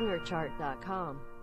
SingerChart.com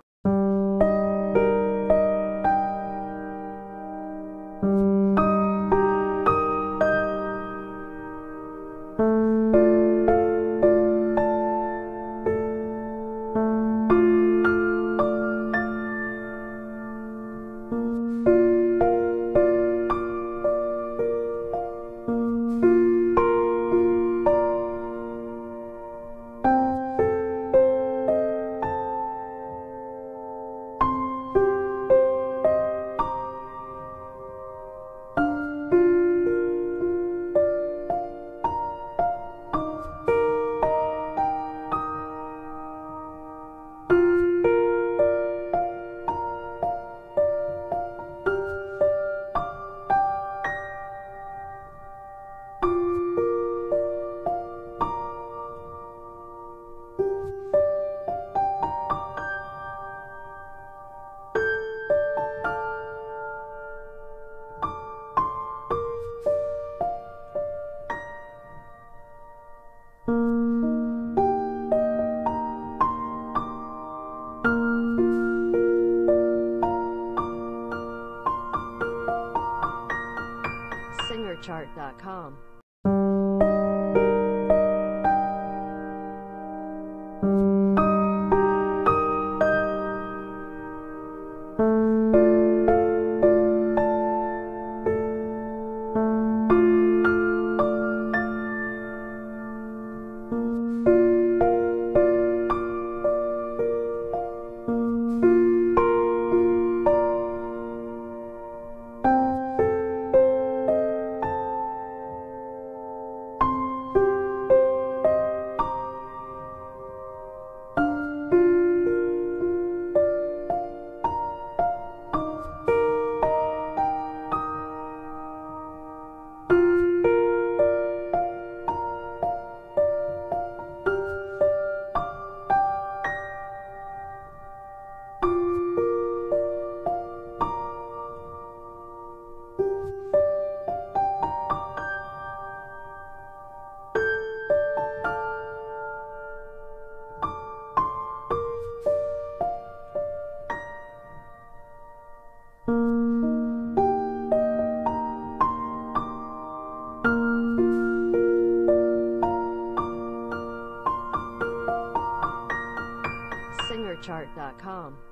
SingerChart.com. SingerChart.com.